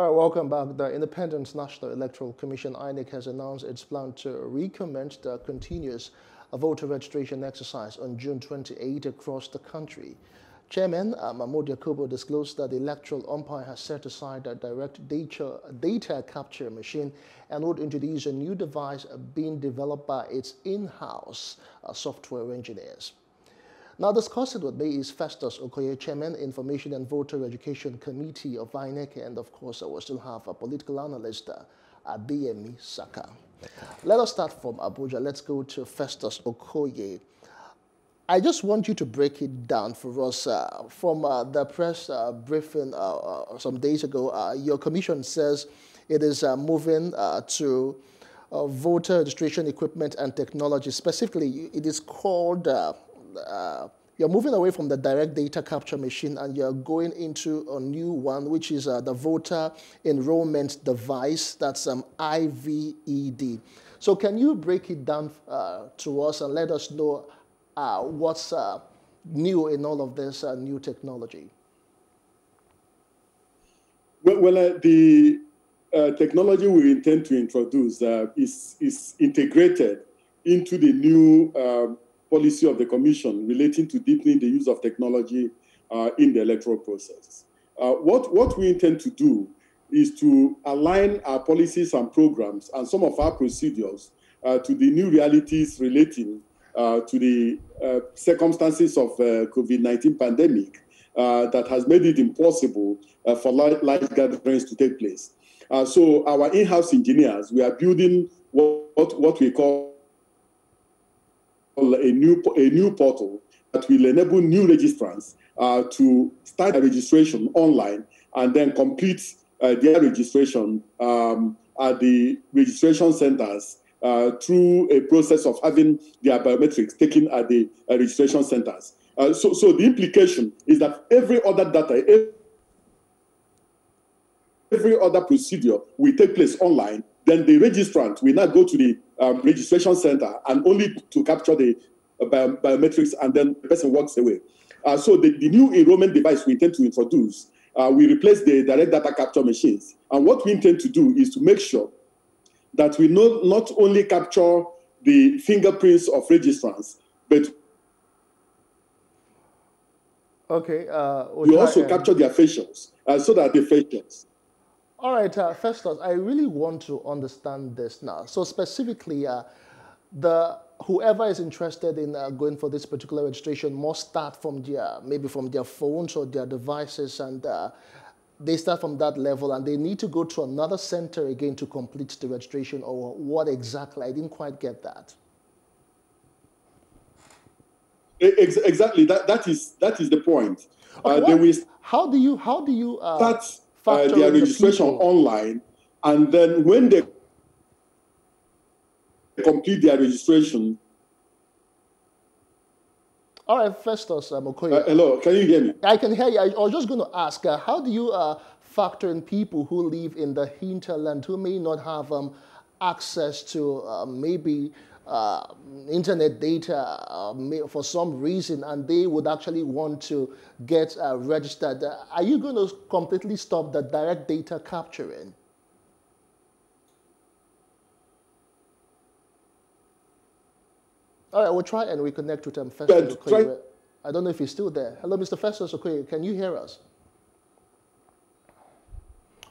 All right, welcome back. The Independent National Electoral Commission, INEC, has announced its plan to recommence the continuous voter registration exercise on June 28 across the country. Chairman uh, Mahmood Yakubu disclosed that the electoral umpire has set aside a direct data, data capture machine and would introduce a new device being developed by its in-house uh, software engineers. Now discussing with me is Festus Okoye, Chairman, Information and Voter Education Committee of INEC, and of course, I will still have a political analyst, uh, Adeyemi Saka. Let us start from Abuja. Let's go to Festus Okoye. I just want you to break it down for us. Uh, from uh, the press uh, briefing uh, uh, some days ago, uh, your commission says it is moving to voter registration equipment and technology. Specifically, it is called, you're moving away from the direct data capture machine and you're going into a new one, which is the voter enrollment device. That's um, IVED. So can you break it down to us and let us know uh, what's uh, new in all of this uh, new technology? Well, well uh, the uh, technology we intend to introduce uh, is, is integrated into the new um, policy of the Commission relating to deepening the use of technology in the electoral process. what, what we intend to do is to align our policies and programs and some of our procedures to the new realities relating uh, to the uh, circumstances of uh, COVID-19 pandemic that has made it impossible for large, gatherings to take place. so our in-house engineers, we are building what, what we call a new, a new portal that will enable new registrants uh, to start a registration online and then complete uh, their registration um, at the registration centers uh, through a process of having their biometrics taken at the uh, registration centers. Uh, so, so the implication is that every other data, every other procedure will take place online. Then the registrant will now go to the um, registration center and only to capture the uh, biometrics, and then the person walks away. Uh, so the, the new enrollment device we intend to introduce, uh, we replace the direct data capture machines. And what we intend to do is to make sure that we not, not only capture the fingerprints of registrants, but okay, uh, we also capture their facials, uh, so that the facials. All right, uh, Festus, I really want to understand this now. So specifically, uh, the whoever is interested in uh, going for this particular registration must start from their maybe from their phones or their devices and uh, they start from that level and they need to go to another center again to complete the registration or what exactly? I didn't quite get that. Exactly. That, that is that is the point. Okay, uh, how do you how do you uh, uh, their registration the online, and then when they complete their registration, all right, Festus um, Okoye. Uh, hello, can you hear me? I can hear you. I, was just going to ask, uh, how do you uh, factor in people who live in the hinterland who may not have um, access to uh, maybe uh, internet data uh, for some reason and they would actually want to get registered? are you going to completely stop the direct data capturing? All right, we'll try and reconnect with him. Festus Okoye. I don't know if he's still there. Hello, Mr. Festus Okoye. Can you hear us?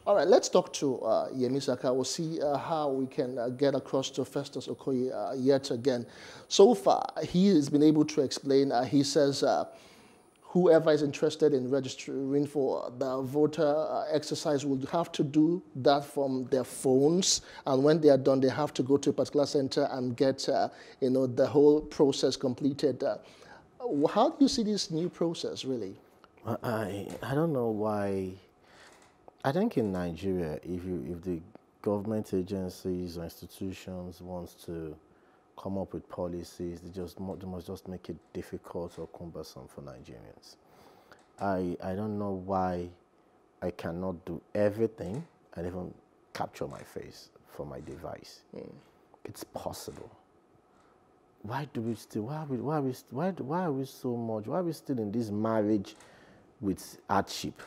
All right, let's talk to uh, Yemi Saka. We'll see uh, how we can uh, get across to Festus Okoye uh, yet again. So far, he has been able to explain. Uh, he says uh, whoever is interested in registering for the voter uh, exercise will have to do that from their phones. And when they are done, they have to go to a particular center and get, you know, the whole process completed. How do you see this new process, really? I, I don't know why. I think in Nigeria, if, you, if the government agencies or institutions wants to come up with policies. They just they must just make it difficult or cumbersome for Nigerians. I I don't know why I cannot do everything and even capture my face for my device. Mm. It's possible. Why do we still? Why are we? Why are we? Why, why are we so much? Why are we still in this marriage with hardship?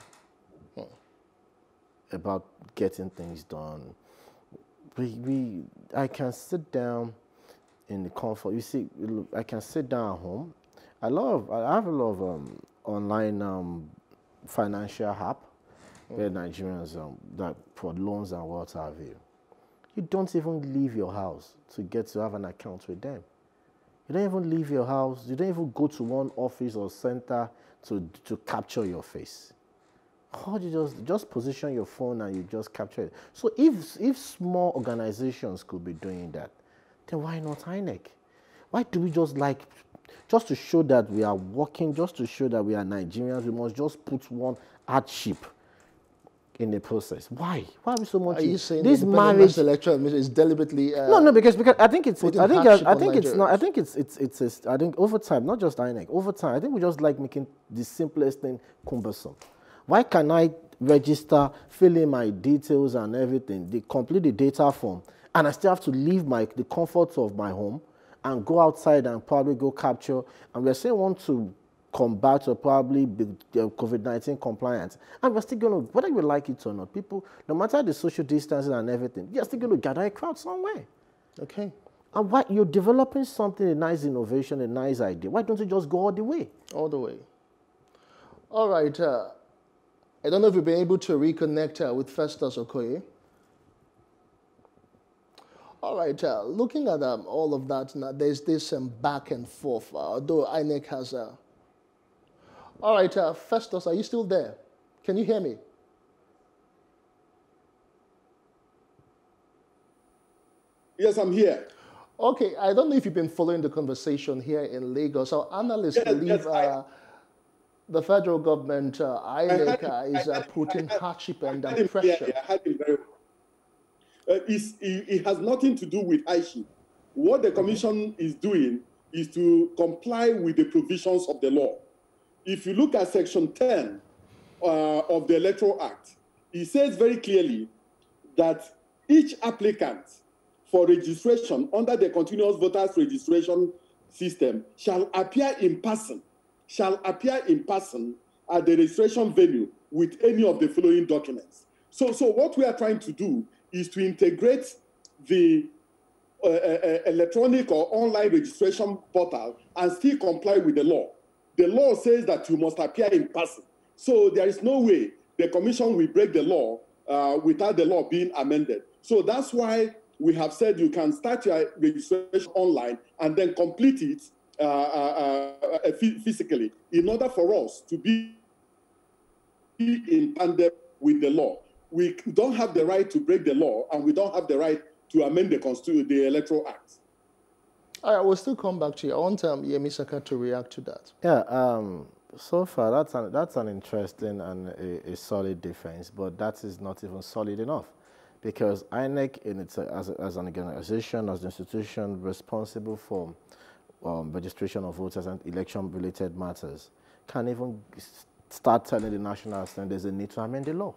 About getting things done. We, we, I can sit down in the comfort. You see, I can sit down at home. I love, I have a lot of um, online um, financial app mm. where Nigerians um, that for loans and what have you. You don't even leave your house to get to have an account with them. You don't even leave your house. You don't even go to one office or center to, to capture your face. How do you just just position your phone and you just capture it? So if if small organizations could be doing that, then why not INEC? Why do we just like just to show that we are working, just to show that we are Nigerians, we must just put one hardship in the process. Why? Why are we so much? Are you saying this marriage electoral is deliberately? Uh, no, no, because because I think it's. I think I, I think it's not. I think it's it's it's. A, I think over time, not just INEC. Over time, I think we just like making the simplest thing cumbersome. Why can I register, fill in my details and everything, the complete the data form, and I still have to leave my the comforts of my home and go outside and probably go capture. And we're saying want to combat or probably be uh, COVID-19 compliant. And we're still going to, whether you like it or not, people, no matter the social distancing and everything, you're still going to gather a crowd somewhere. Okay. And why you're developing something, a nice innovation, a nice idea. Why don't you just go all the way? All the way. All right. Uh, I don't know if you've been able to reconnect uh, with Festus Okoye. All right, uh, looking at um, all of that, now there's this um, back and forth, uh, although INEC has a... All right, uh, Festus, are you still there? Can you hear me? Yes, I'm here. Okay, I don't know if you've been following the conversation here in Lagos. Our analysts yes, believe yes, I, uh, the federal government, uh, is uh, putting hardship and uh, pressure. Yeah, I very well. Uh, it, has nothing to do with hardship. What the commission is doing is to comply with the provisions of the law. If you look at section 10 uh, of the Electoral Act, it says very clearly that each applicant for registration under the continuous voters registration system shall appear in person shall appear in person at the registration venue with any of the following documents. So, so what we are trying to do is to integrate the uh, uh, uh, electronic or online registration portal and still comply with the law. The law says that you must appear in person. So there is no way the commission will break the law uh, without the law being amended. So that's why we have said you can start your registration online and then complete it physically in order for us to be in tandem with the law. We don't have the right to break the law, and we don't have the right to amend the Constitution, the Electoral Act. All right, we'll still come back to you. I want um, Yemi Saka to react to that. Yeah, um, so far that's an, that's an interesting and a, a, solid defense, but that is not even solid enough because INEC, in its, as, as an organization, as an institution responsible for um, registration of voters and election-related matters can even start telling the National Assembly there's a need to amend the law.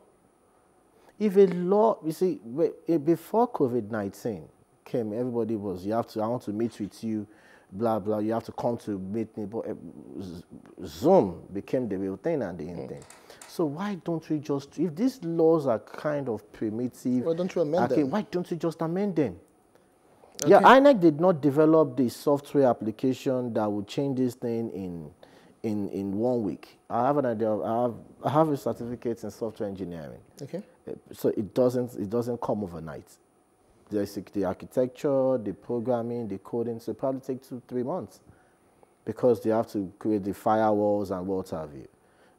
If a law, you see, eh, before COVID-19 came, everybody was, you have to, I want to meet with you, blah, blah, you have to come to meet me. But eh, Zoom became the real thing and the end mm. thing. So why don't we just, if these laws are kind of primitive, why don't you amend okay, them? Why don't you just amend them? Okay. Yeah, INEC did not develop the software application that would change this thing in in in one week. I have an idea. Of, I have I have a certificate in software engineering. Okay. Uh, so it doesn't it doesn't come overnight. There's the architecture, the programming, the coding. So it probably take two three months because they have to create the firewalls and what have you.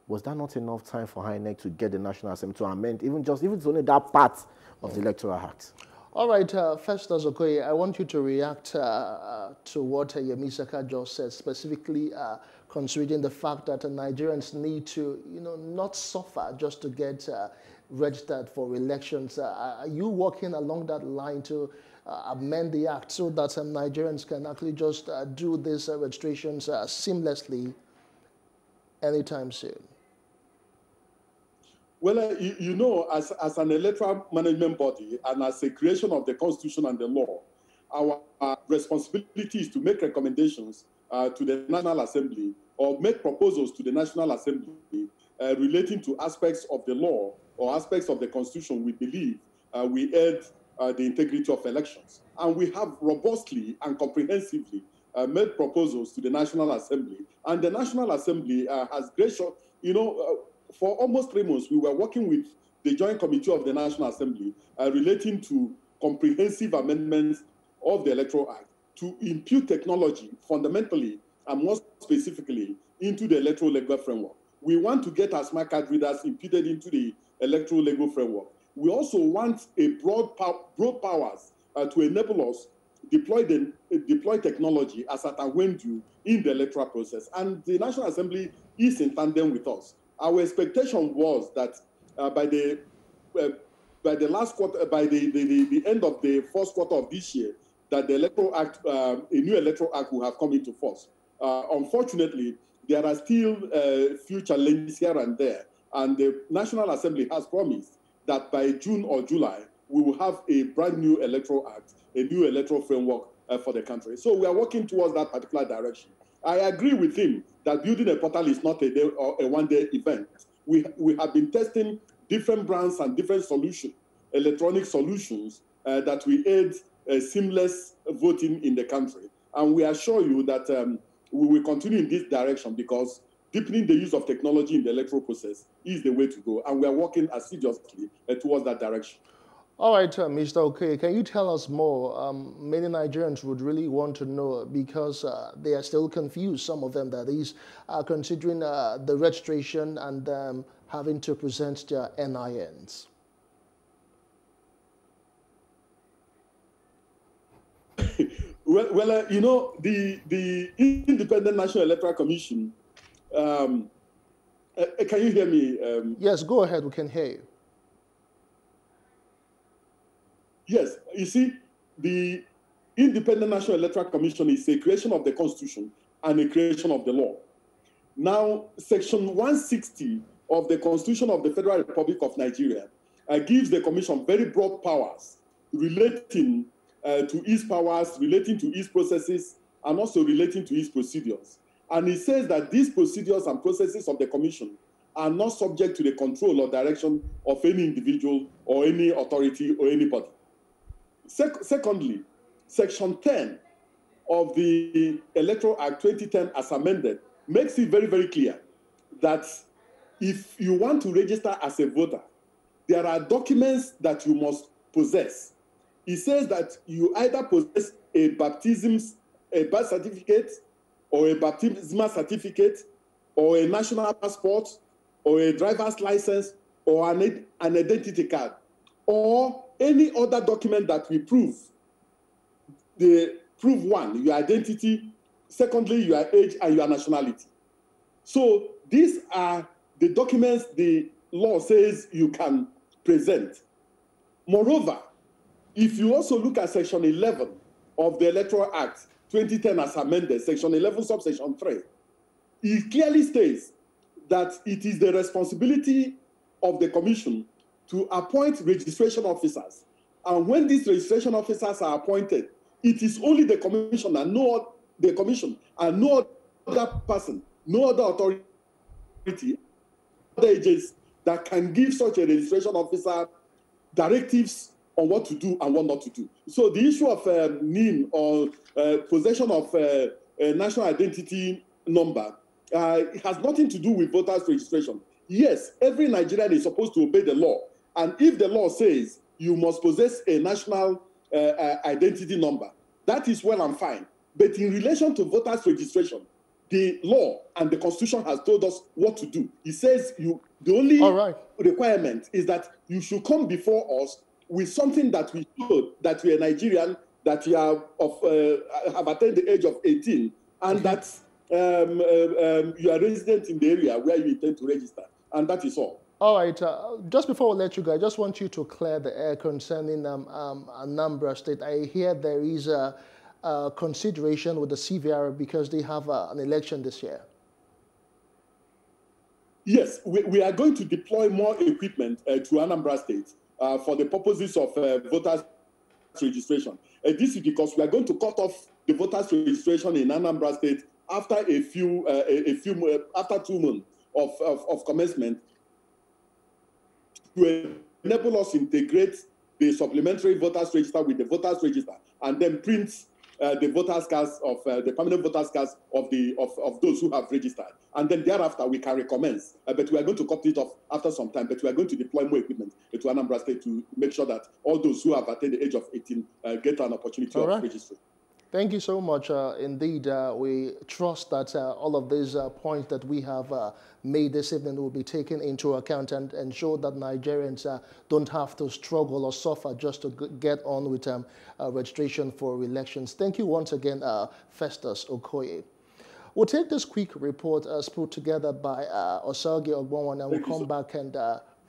Was that not enough time for INEC to get the National Assembly to amend even just even it's only that part of the Electoral Act? All right, uh, Festus Okoye, I want you to react uh, uh, to what uh, Yemi Saka just said, specifically uh, considering the fact that uh, Nigerians need to, you know, not suffer just to get uh, registered for elections. are you working along that line to amend the act so that um, Nigerians can actually just do these registrations seamlessly anytime soon? Well, uh, you, you, know, as, as an electoral management body and as a creation of the Constitution and the law, our responsibility is to make recommendations uh, to the National Assembly or make proposals to the National Assembly uh, relating to aspects of the law or aspects of the Constitution we believe uh, we aid uh, the integrity of elections. And we have robustly and comprehensively uh, made proposals to the National Assembly. And the National Assembly has gracious, you know, for almost three months, we were working with the Joint Committee of the National Assembly uh, relating to comprehensive amendments of the Electoral Act to impute technology fundamentally and more specifically into the electoral legal framework. We want to get as smart card readers imputed into the electoral legal framework. We also want a broad, broad powers uh, to enable us deploy the deploy technology as at when due in the electoral process. And the National Assembly is in tandem with us. Our expectation was that uh, by the uh, by the last quarter, by the, the, the, the, end of the first quarter of this year, that the electoral act, uh, a new electoral act will have come into force. Uh, unfortunately, there are still a uh, few challenges here and there, and the National Assembly has promised that by June or July, we will have a brand new electoral act, a new electoral framework uh, for the country. So we are working towards that particular direction. I agree with him that building a portal is not a, day or a one-day event. We, we have been testing different brands and different solutions, electronic solutions uh, that will aid uh, seamless voting in the country. And we assure you that um, we will continue in this direction because deepening the use of technology in the electoral process is the way to go. And we are working assiduously uh, towards that direction. All right, uh, Mr. Okoye, can you tell us more? Um, many Nigerians would really want to know because uh, they are still confused, some of them that is, uh, considering uh, the registration and um, having to present their NINs. well, well uh, you know, the, the Independent National Electoral Commission, um, uh, can you hear me? Um, yes, go ahead, we can hear you. Yes, you see, the Independent National Electoral Commission is a creation of the Constitution and a creation of the law. Now, Section 160 of the Constitution of the Federal Republic of Nigeria uh, gives the Commission very broad powers relating uh, to its powers, relating to its processes, and also relating to its procedures. And it says that these procedures and processes of the Commission are not subject to the control or direction of any individual or any authority or anybody. Sec secondly, Section 10 of the Electoral Act 2010 as amended makes it very, very clear that if you want to register as a voter, there are documents that you must possess. It says that you either possess a baptism, a birth certificate, or a baptismal certificate, or a national passport, or a driver's license, or an, an identity card, or any other document that we prove the prove one, your identity, secondly, your age and your nationality. So these are the documents the law says you can present. Moreover, if you also look at Section 11 of the Electoral Act 2010 as amended, Section 11, subsection 3, it clearly states that it is the responsibility of the Commission to appoint registration officers. And when these registration officers are appointed, it is only the Commission and no the Commission and no other person, no other authority other agents that can give such a registration officer directives on what to do and what not to do. So the issue of uh, NIN or uh, possession of uh, a national identity number uh, has nothing to do with voters registration. Yes, every Nigerian is supposed to obey the law. And if the law says you must possess a national uh, uh, identity number, that is well and fine. But in relation to voters registration, the law and the constitution has told us what to do. It says you the only right. requirement is that you should come before us with something that we show that we are Nigerian, that you are of uh, have attained the age of 18, and that um, uh, um, you are resident in the area where you intend to register, and that is all. All right. Uh, just before we let you go, I just want you to clear the air concerning um, um, Anambra State. I hear there is a uh, consideration with the CVR because they have uh, an election this year? Yes, we, we, are going to deploy more equipment uh, to Anambra State uh, for the purposes of uh, voters registration. Uh, this is because we are going to cut off the voters registration in Anambra State after a few, a, a, few after two months of, of, of commencement to enable us integrate the supplementary voters register with the voters register and then print uh, the voters cards of uh, the permanent voters cards of the of, of those who have registered and then thereafter we can recommence uh, but we are going to cut it off after some time but we are going to deploy more equipment to anambra state to make sure that all those who have attained the age of 18 uh, get an opportunity all of right. registering Thank you so much. Uh, indeed, uh, we trust that uh, all of these uh, points that we have uh, made this evening will be taken into account and ensure that Nigerians uh, don't have to struggle or suffer just to get on with um, registration for elections. Thank you once again, Festus Okoye. We'll take this quick report as put together by uh, Osarogie Ogbonmwan and we'll come back and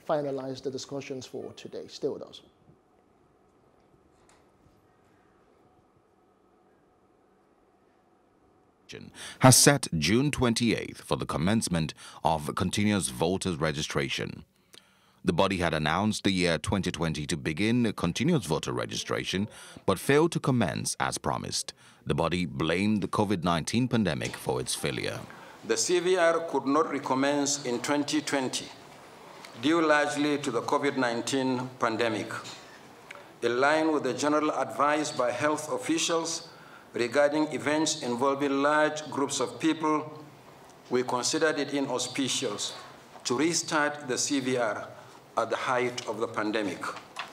finalize the discussions for today. Stay with us. Has set June 28th for the commencement of continuous voters registration. The body had announced the year 2020 to begin continuous voter registration, but failed to commence as promised. The body blamed the COVID-19 pandemic for its failure. The CVR could not recommence in 2020 due largely to the COVID-19 pandemic. In line with the general advice by health officials, regarding events involving large groups of people, we considered it inauspicious to restart the CVR at the height of the pandemic.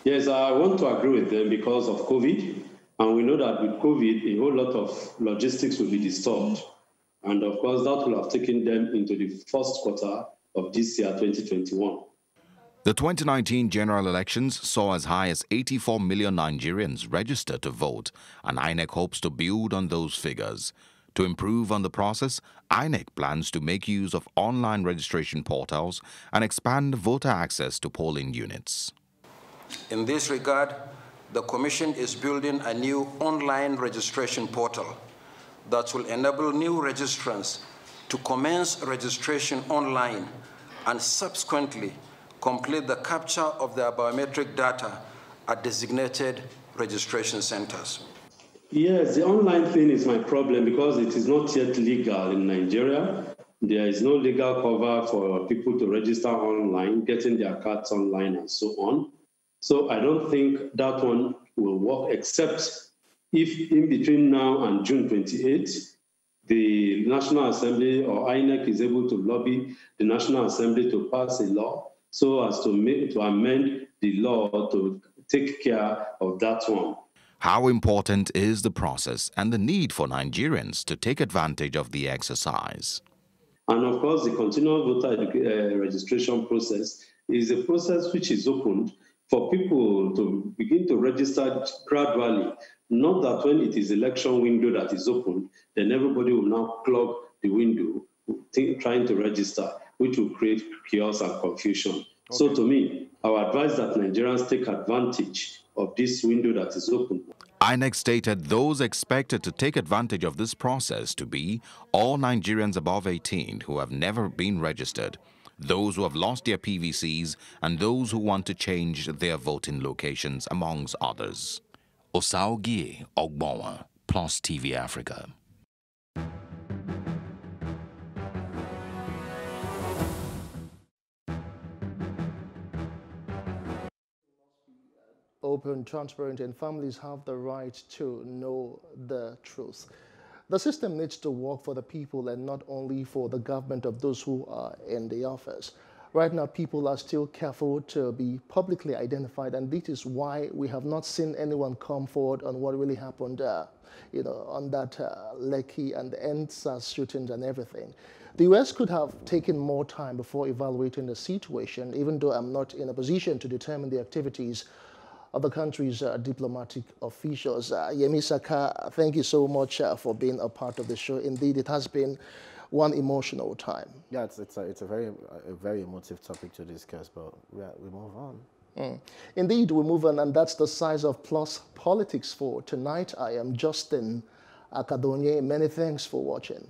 Yes, I want to agree with them because of COVID. And we know that with COVID, a whole lot of logistics will be disturbed. And of course, that will have taken them into the first quarter of this year, 2021. The 2019 general elections saw as high as 84 million Nigerians register to vote, and INEC hopes to build on those figures. To improve on the process, INEC plans to make use of online registration portals and expand voter access to polling units. In this regard, the Commission is building a new online registration portal that will enable new registrants to commence registration online and subsequently complete the capture of their biometric data at designated registration centers. Yes, the online thing is my problem because it is not yet legal in Nigeria. There is no legal cover for people to register online, getting their cards online, and so on. So I don't think that one will work, except if in between now and June 28, the National Assembly or INEC is able to lobby the National Assembly to pass a law so as to make to amend the law to take care of that one. How important is the process and the need for Nigerians to take advantage of the exercise? And of course, the continual voter uh, registration process is a process which is opened for people to begin to register gradually. Not that when it is election window that is opened, then everybody will now clog the window trying to register which will create chaos and confusion. Okay. So to me, I would advise that Nigerians take advantage of this window that is open. INEC stated those expected to take advantage of this process to be all Nigerians above 18 who have never been registered, those who have lost their PVCs, and those who want to change their voting locations, amongst others. Osarogie Ogbonmwan, Plus TV Africa. Open, transparent, and families have the right to know the truth. The system needs to work for the people and not only for the government of those who are in the office. Right now, people are still careful to be publicly identified, and this is why we have not seen anyone come forward on what really happened, uh, you know, on that uh, and the EndSARS shootings and everything. The U.S. could have taken more time before evaluating the situation, even though I'm not in a position to determine the activities of countries' uh, diplomatic officials. Uh, Yemi Saka, thank you so much uh, for being a part of the show. Indeed, it has been one emotional time. Yeah, it's, it's, a, it's a, very, a very emotive topic to discuss, but we, we move on. Mm. Indeed, we move on, and that's the size of Plus Politics for tonight. I am Justin Akadonye. Many thanks for watching.